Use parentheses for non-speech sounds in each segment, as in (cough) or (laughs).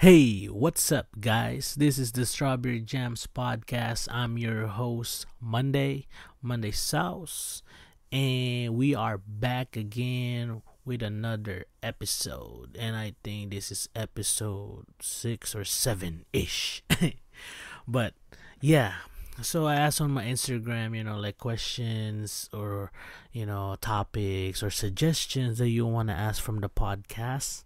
Hey, what's up, guys? This is the Strawberry Jams podcast. I'm your host, Monday, Monday Sauce, and we are back again with another episode. And I think this is episode six or seven ish. (laughs) but yeah, so I asked on my Instagram, you know, like questions or you know topics or suggestions that you want to ask from the podcast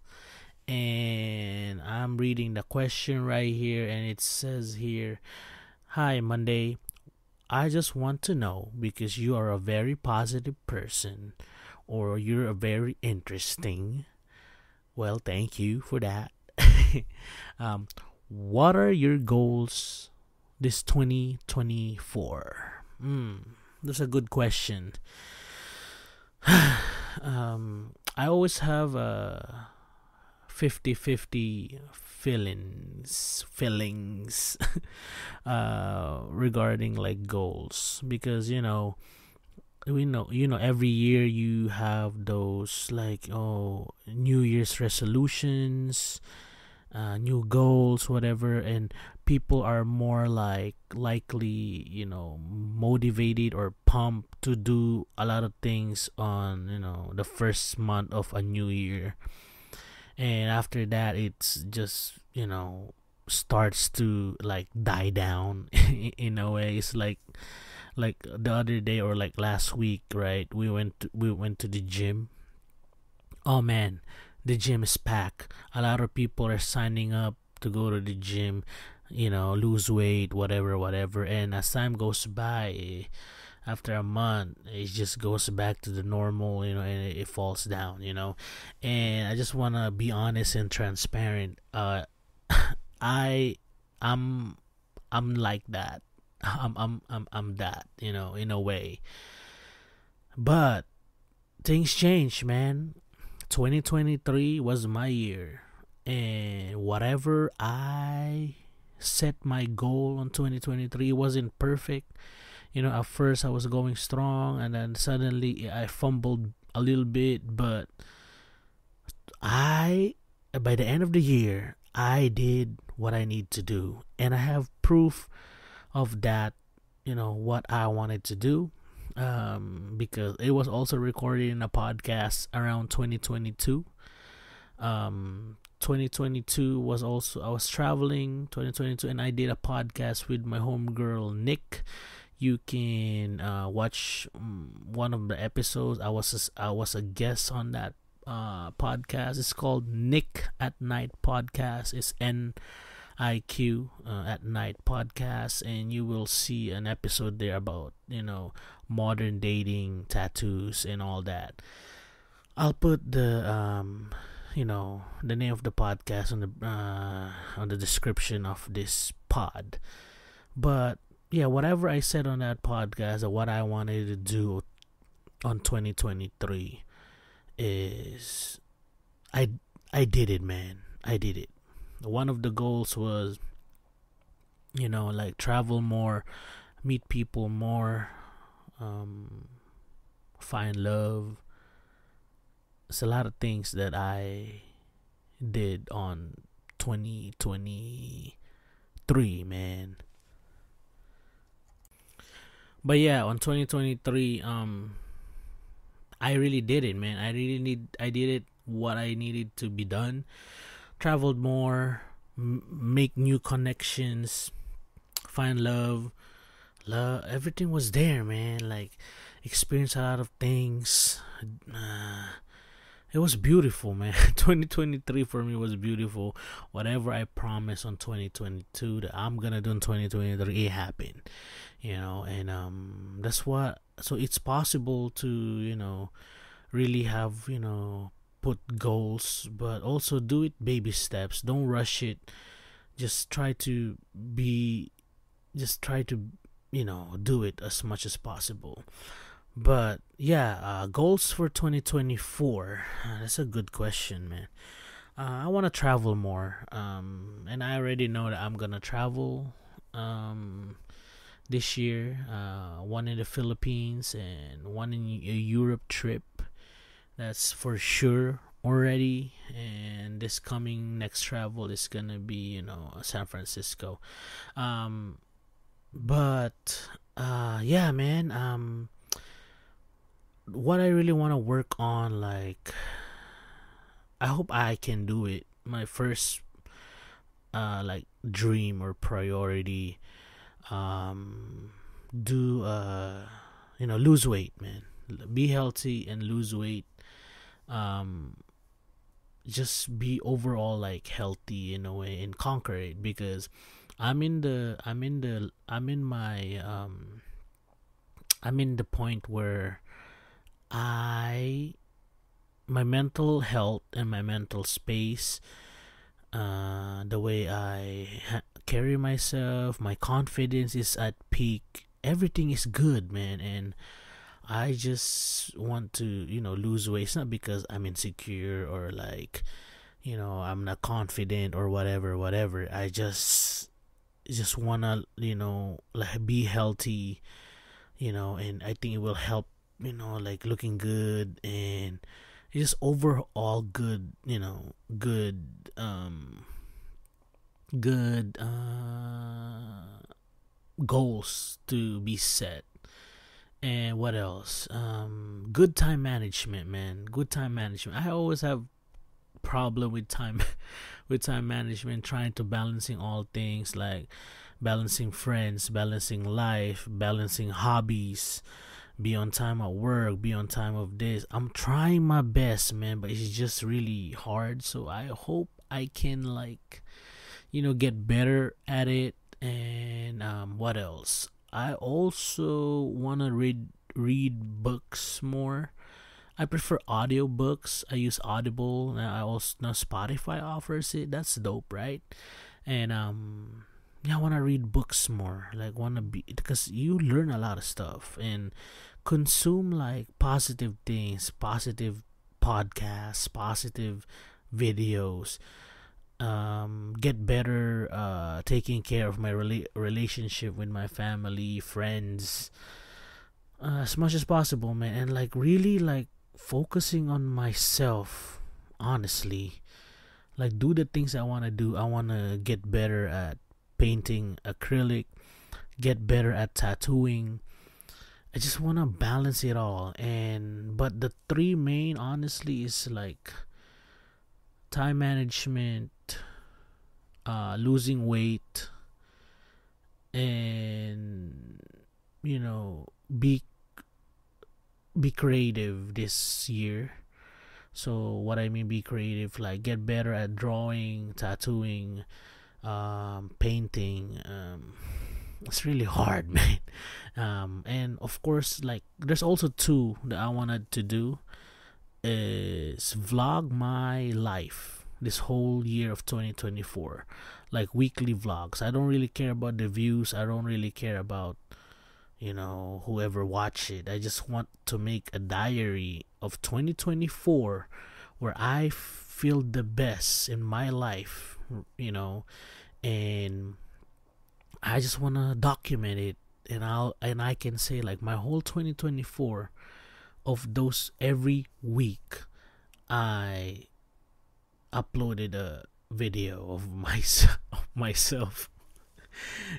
and I'm reading the question right here, and it says here, Hi, Monday. I just want to know because you are a very positive person or you're a very interesting. Well, thank you for that. (laughs) um, what are your goals this 2024? Hmm, that's a good question. (sighs) um, I always have a 50-50 feelings feelings (laughs) uh regarding like goals. Because you know we know you know every year you have those like oh new year's resolutions uh, new goals whatever and people are more like likely you know motivated or pumped to do a lot of things on you know the first month of a new year and after that it's just you know starts to like die down (laughs) in a way. It's like like the other day or like last week right? We went to, we went to the gym. Oh man the gym is packed. A lot of people are signing up to go to the gym you know lose weight whatever whatever. And as time goes by after a month it just goes back to the normal you know and it, it falls down you know? And i just want to be honest and transparent uh (laughs) i i'm i'm like that. (laughs) I'm i'm i'm, I'm that you know in a way. But things change man. 2023 was my year and whatever i set my goal on 2023 wasn't perfect you know at first i was going strong and then suddenly i fumbled a little bit but i by the end of the year i did what i need to do. And i have proof of that you know what i wanted to do um, because it was also recorded in a podcast around 2022 um 2022 was also i was traveling 2022 and i did a podcast with my homegirl Niq you can uh, watch um, one of the episodes. I was a, I was a guest on that uh, podcast. It's called Niq at Night Podcast. It's N I Q uh, at Night Podcast, and you will see an episode there about you know modern dating, tattoos, and all that. I'll put the um you know the name of the podcast on the uh, on the description of this pod. But yeah, whatever I said on that podcast or what I wanted to do on 2023 is I I did it, man. I did it. One of the goals was you know, like travel more, meet people more, um find love. It's a lot of things that I did on 2023, man but yeah on 2023 um i really did it man. I really need i did it what i needed to be done. Traveled more m- make new connections find love. Love everything was there man. Like experience a lot of things. Uh, it was beautiful man. (laughs) 2023 for me was beautiful. Whatever i promised on 2022 that i'm gonna do in 2023 it happened you know and um that's what so it's possible to you know really have you know put goals but also do it baby steps. Don't rush it. Just try to be just try to you know do it as much as possible but yeah uh, goals for 2024 uh, that's a good question man uh, i want to travel more um and i already know that i'm gonna travel um this year. Uh, one in the Philippines and one in a Europe trip. That's for sure. already and this coming next travel is gonna be you know san francisco um but uh yeah man um what i really want to work on like i hope i can do it. My first uh like dream or priority um do uh you know lose weight man. Be healthy and lose weight. Um just be overall like healthy in a way and conquer it because i'm in the i'm in the i'm in my um i'm in the point where i my mental health and my mental space uh the way i ha- carry myself my confidence is at peak everything is good man and I just want to, you know, lose weight. It's not because I'm insecure or like, you know, I'm not confident or whatever, whatever. I just just wanna, you know, like be healthy, you know, and I think it will help, you know, like looking good and just overall good, you know, good um good uh goals to be set. And what else? Um good time management man. Good time management. I always have problem with time (laughs) with time management trying to balancing all things like balancing friends balancing life balancing hobbies be on time at work be on time of this i'm trying my best man but it's just really hard so i hope i can like you know get better at it and um what else I also want to read read books more. I prefer audio books. I use Audible. I also now Spotify offers it. That's dope, right? And um, yeah, I want to read books more. Like want to be because you learn a lot of stuff and consume like positive things, positive podcasts, positive videos um, get better uh, taking care of my rela- relationship with my family, friends, uh, as much as possible, man. And like really like focusing on myself, honestly. Like do the things I want to do. I want to get better at painting acrylic, get better at tattooing. I just want to balance it all. And but the three main honestly is like time management, uh, losing weight, and you know, be be creative this year. So what I mean be creative, like get better at drawing, tattooing, um, painting. Um, it's really hard, (laughs) man. Um, and of course, like there's also two that I wanted to do is vlog my life this whole year of 2024 like weekly vlogs i don't really care about the views i don't really care about you know whoever watch it i just want to make a diary of 2024 where i feel the best in my life you know and i just want to document it and i'll and i can say like my whole 2024 of those every week I uploaded a video of (laughs) myself myself.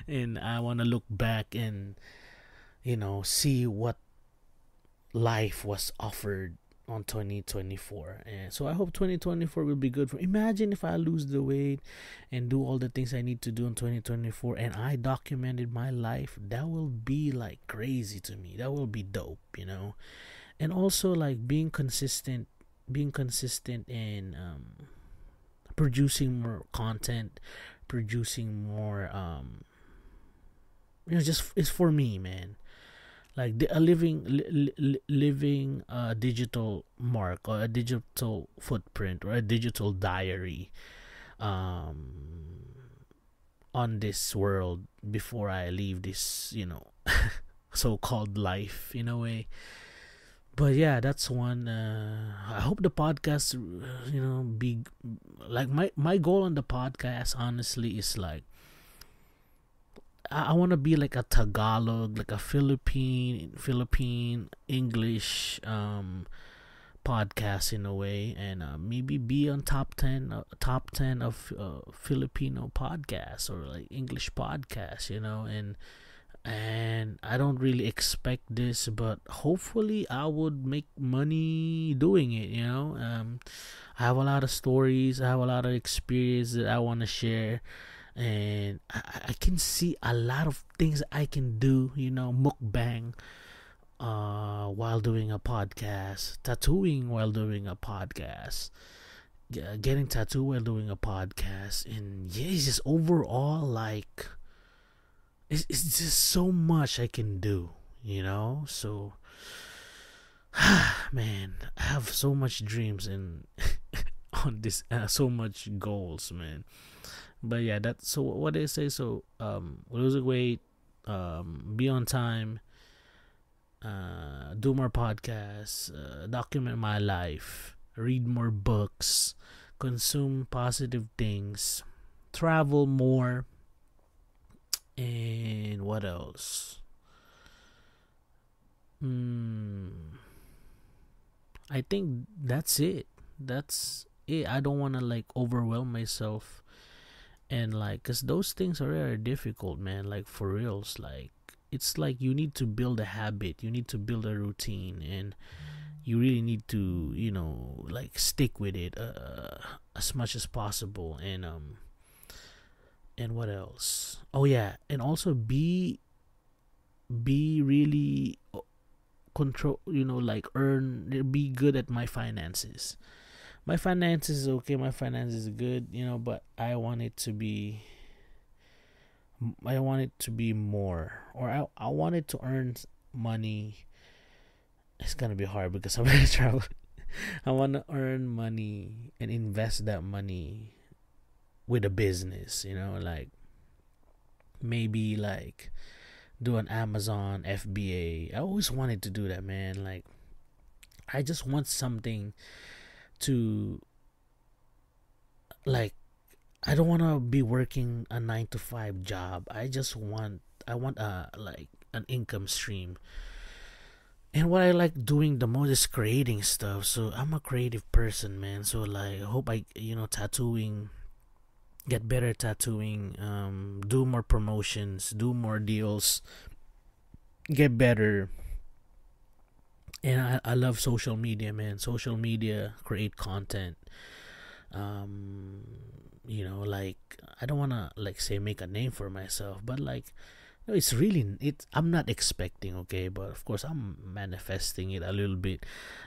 And I want to look back and you know see what life was offered on 2024 and so i hope 2024 will be good for imagine if i lose the weight and do all the things i need to do in 2024 and i documented my life that will be like crazy to me. That will be dope you know? And also like being consistent being consistent in um, producing more content producing more um you know just it's for me man like a living li, li, living uh digital mark or a digital footprint or a digital diary um on this world before i leave this you know (laughs) so-called life in a way. But yeah that's one uh, i hope the podcast you know be like my my goal on the podcast honestly is like i, I want to be like a tagalog like a philippine philippine english um podcast in a way and uh, maybe be on top 10 uh, top 10 of uh, filipino podcasts or like english podcasts you know and and i don't really expect this but hopefully i would make money doing it you know um, i have a lot of stories i have a lot of experience that i want to share and I, I can see a lot of things i can do you know mukbang uh, while doing a podcast, tattooing while doing a podcast, getting tattooed while doing a podcast, and yeah, it's just overall like it's, it's just so much I can do, you know. So, (sighs) man, I have so much dreams and (laughs) on this, uh, so much goals, man. But yeah, that's so what they say. So, um, lose weight, um, be on time uh, do more podcasts, uh, document my life, read more books, consume positive things, travel more, and what else? Hmm. I think that's it. That's it. I don't want to like overwhelm myself and like cuz those things are very difficult, man, like for reals like it's like you need to build a habit you need to build a routine and you really need to you know like stick with it uh, as much as possible and um and what else? Oh yeah and also be be really uh, control you know like earn be good at my finances my finances is okay my finances is good you know but i want it to be I want it to be more, or I I wanted to earn money. It's gonna be hard because (laughs) I'm gonna travel. I want to earn money and invest that money with a business. You know, like maybe like do an Amazon FBA. I always wanted to do that, man. Like I just want something to like I don't want to be working a 9 to 5 job. I just want I want a like an income stream. And what I like doing the most is creating stuff. So I'm a creative person, man. So like I hope I you know tattooing get better tattooing, um do more promotions, do more deals, get better. And I, I love social media, man. Social media, create content. Um you know like i don't want to like say make a name for myself but like no, it's really it i'm not expecting okay but of course i'm manifesting it a little bit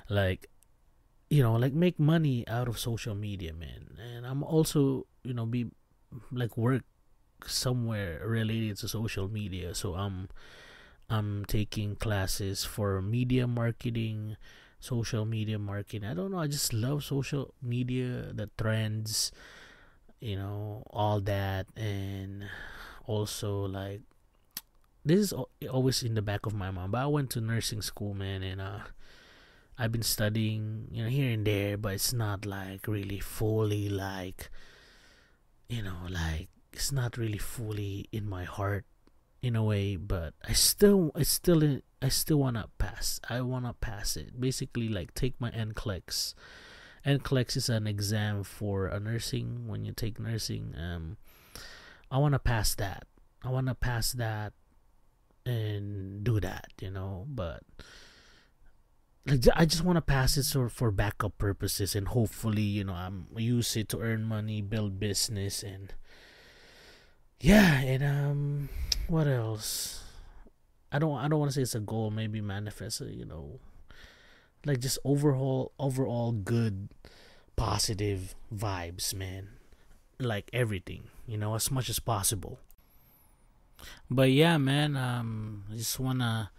like you know like make money out of social media man and i'm also you know be like work somewhere related to social media so i'm i'm taking classes for media marketing social media marketing. I don't know i just love social media the trends you know all that. And also like this is always in the back of my mind but i went to nursing school man and uh i've been studying you know here and there but it's not like really fully like you know like it's not really fully in my heart in a way but i still i still i still want to pass i want to pass it basically like take my NCLEX NCLEX is an exam for a nursing when you take nursing. Um, I want to pass that. I want to pass that and do that, you know. But like I just want to pass it for for backup purposes and hopefully, you know, I'm use it to earn money, build business, and yeah, and um, what else? I don't I don't want to say it's a goal. Maybe manifest, you know, like just overall overall good positive vibes man like everything you know as much as possible but yeah man um i just wanna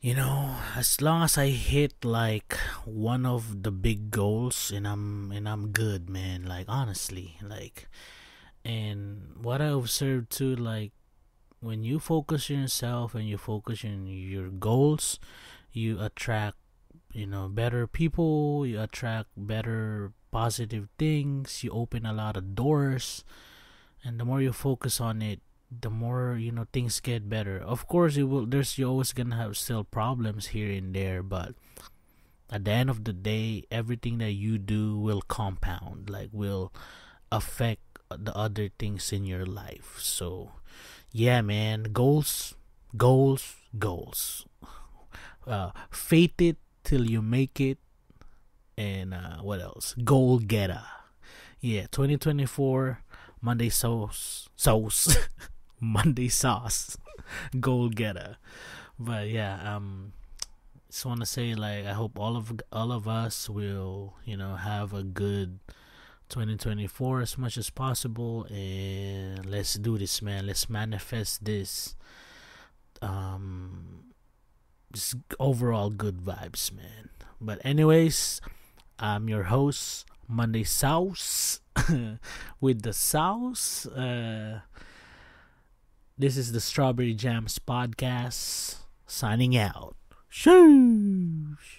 you know as long as i hit like one of the big goals and i'm and i'm good man like honestly like and what i observed too like when you focus yourself and you focus on your goals you attract you know better people you attract better positive things you open a lot of doors and the more you focus on it the more you know things get better of course you will there's you always gonna have still problems here and there but at the end of the day, everything that you do will compound, like will affect the other things in your life. So, yeah, man, goals, goals, goals. Uh, fate it till you make it, and uh, what else? Goal getter. Yeah, 2024 Monday sauce, sauce, (laughs) Monday sauce, (laughs) goal getter. But yeah, um, just want to say like I hope all of all of us will you know have a good 2024 as much as possible and let's do this man. Let's manifest this um just overall good vibes man. But anyways i'm your host monday sauce (laughs) with the sauce uh this is the strawberry jams podcast signing out. Shoosh.